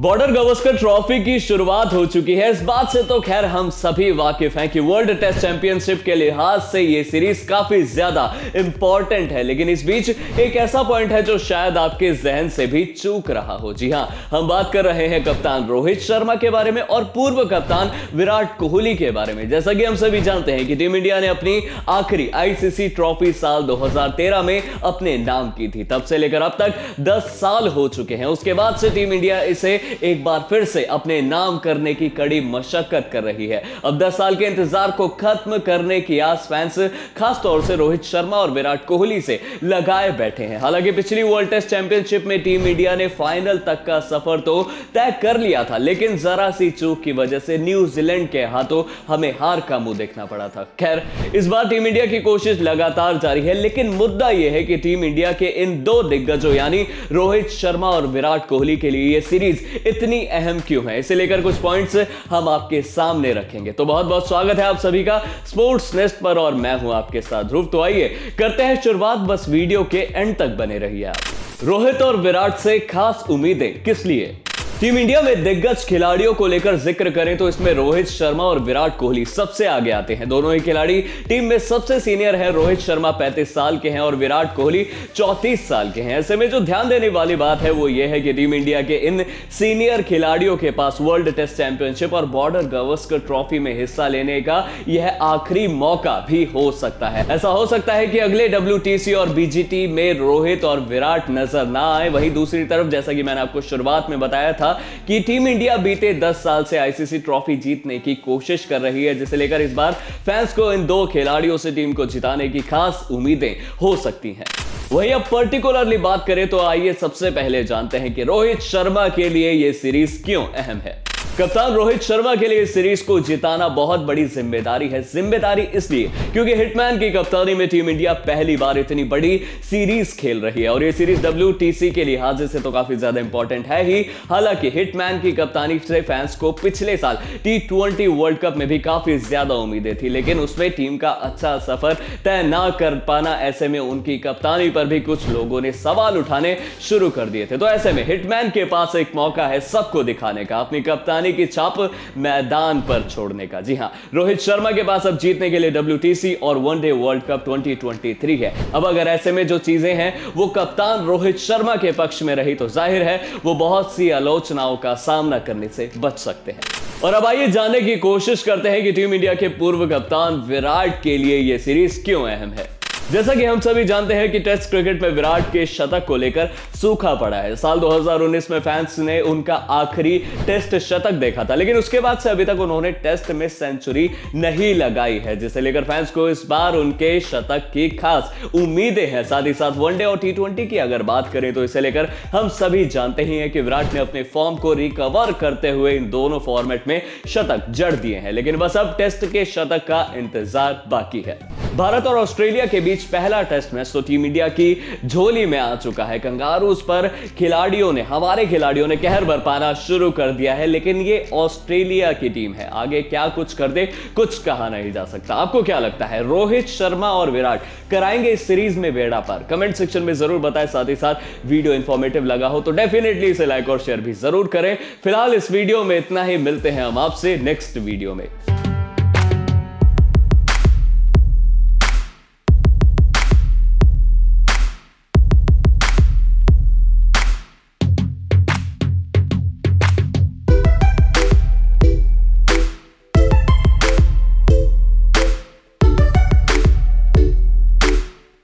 Border Gavaskar trophy की शुरुआत हो चुकी है। इस बात से तो खैर हम सभी वाकिफ हैं कि वर्ल्ड टेस्ट चैंपियनशिप के लिहाज से ये सीरीज़ काफ़ी ज़्यादा इंपॉर्टेंट है। लेकिन इस बीच एक ऐसा पॉइंट है जो शायद आपके जहन से भी चूक रहा हो। जी हाँ, हम बात कर रहे हैं कप्तान रोहित शर्मा के बारे में और पूर्व कप्तान विराट कोहली के बारे में। जैसा कि हम सभी जानते हैं कि टीम इंडिया ने अपनी आखिरी आईसीसी ट्रॉफी साल 2013 में अपने नाम की थी। तब से लेकर अब तक 10 साल हो चुके हैं। उसके बाद से टीम इंडिया इसे एक बार फिर से अपने नाम करने की कड़ी मशक्कत कर रही है। अब 10 साल के इंतज़ार को खत्म करने की आस फैंस खास तौर से रोहित शर्मा और विराट कोहली से लगाए बैठे हैं। हालाँकि पिछली वर्ल्ड टेस्ट चैंपियनशिप में टीम इंडिया ने फाइनल तक का सफ़र तो तय कर लिया था, लेकिन जरा सी चूक की वजह से न्यूजीलैंड के हाथों हमें हार का मुँह देखना पड़ा था। खैर, इस बार टीम इंडिया की कोशिश लगातार जारी है, लेकिन मुद्दा यह है कि टीम इंडिया के इन दो दिग्गजों, यानी रोहित शर्मा और विराट कोहली के लिए यह सीरीज़ इतनी अहम क्यों है? इसे लेकर कुछ पॉइंट्स हम आपके सामने रखेंगे। तो बहुत बहुत स्वागत है आप सभी का स्पोर्ट्स नेस्ट पर, और मैं हूँ आपके साथ ध्रुव। तो आइए, करते हैं शुरुआत। बस वीडियो के एंड तक बने रहिए आप। रोहित और विराट से खास उम्मीदें किस लिए? टीम इंडिया में दिग्गज खिलाड़ियों को लेकर ज़िक्र करें तो इसमें रोहित शर्मा और विराट कोहली सबसे आगे आते हैं। दोनों ही खिलाड़ी टीम में सबसे सीनियर है। रोहित शर्मा 35 साल के हैं और विराट कोहली 34 साल के हैं। ऐसे में जो ध्यान देने वाली बात है वो ये है कि टीम इंडिया के इन सीनियर खिलाड़ियों के पास वर्ल्ड टेस्ट चैंपियनशिप और बॉर्डर गवस्कर ट्रॉफी में हिस्सा लेने का यह आखिरी मौका भी हो सकता है। ऐसा हो सकता है कि अगले डब्ल्यूटीसी और बीजीटी में रोहित और विराट नज़र ना आए। वही दूसरी तरफ़ जैसा कि मैंने आपको शुरुआत में बताया था कि टीम इंडिया बीते 10 साल से आईसीसी ट्रॉफी जीतने की कोशिश कर रही है, जिसे लेकर इस बार फैंस को इन दो खिलाड़ियों से टीम को जिताने की खास उम्मीदें हो सकती हैं। वही अब पर्टिकुलरली बात करें तो आइए सबसे पहले जानते हैं कि रोहित शर्मा के लिए यह सीरीज़ क्यों अहम है। कप्तान रोहित शर्मा के लिए इस सीरीज़ को जिताना बहुत बड़ी ज़िम्मेदारी है। ज़िम्मेदारी इसलिए क्योंकि हिटमैन की कप्तानी में टीम इंडिया पहली बार इतनी बड़ी सीरीज़ खेल रही है और ये सीरीज़ डब्ल्यू के लिहाज से तो काफ़ी ज़्यादा इंपॉर्टेंट है ही। हालाँकि हिटमैन की कप्तानी से फैंस को पिछले साल टी वर्ल्ड कप में भी काफ़ी ज़्यादा उम्मीदें थी, लेकिन उसमें टीम का अच्छा सफ़र तय ना कर पाना ऐसे में उनकी कप्तानी पर भी कुछ लोगों ने सवाल उठाने शुरू कर दिए थे। तो ऐसे में हिटमैन के पास एक मौका है सबको दिखाने का। अपनी कप्तानी कप्तानी की छाप मैदान पर छोड़ने का। जी हाँ, रोहित शर्मा के पास अब जीतने के लिए डब्ल्यूटीसी और वनडे वर्ल्ड कप 2023 है। अब अगर ऐसे में जो चीज़ें हैं, वो कप्तान रोहित शर्मा के पक्ष में रही तो ज़ाहिर है, वो बहुत सी आलोचनाओं का सामना करने से बच सकते हैं। और अब आइए जानने की कोशिश करते हैं कि टीम इंडिया के पूर्व कप्तान विराट के लिए यह सीरीज़ क्यों अहम है। जैसा कि हम सभी जानते हैं कि टेस्ट क्रिकेट में विराट के शतक को लेकर सूखा पड़ा है। साल 2019 में फैंस ने उनका आखिरी टेस्ट शतक देखा था, लेकिन उसके बाद से अभी तक उन्होंने टेस्ट में सेंचुरी नहीं लगाई है, जिसे लेकर फैंस को इस बार उनके शतक की खास उम्मीदें हैं। साथ ही साथ वनडे और टी की अगर बात करें तो इसे लेकर हम सभी जानते ही हैं कि विराट ने अपने फॉर्म को रिकवर करते हुए इन दोनों फॉर्मेट में शतक जड़ दिए हैं, लेकिन बस अब टेस्ट के शतक का इंतज़ार बाकी है। भारत और ऑस्ट्रेलिया के बीच पहला टेस्ट मैच तो टीम इंडिया की झोली में आ चुका है। कंगारूस पर खिलाड़ियों ने, हमारे खिलाड़ियों ने कहर बरपाना शुरू कर दिया है, लेकिन ये ऑस्ट्रेलिया की टीम है। आगे क्या कुछ कर दे, कुछ कहा नहीं जा सकता। आपको क्या लगता है, रोहित शर्मा और विराट कराएँगे इस सीरीज़ में बेड़ा पर? कमेंट सेक्शन में ज़रूर बताएँ, साथ ही साथ वीडियो इंफॉर्मेटिव लगा हो तो डेफिनेटली इसे लाइक और शेयर भी ज़रूर करें। फ़िलहाल इस वीडियो में इतना ही, मिलते हैं हम आपसे नेक्स्ट वीडियो में।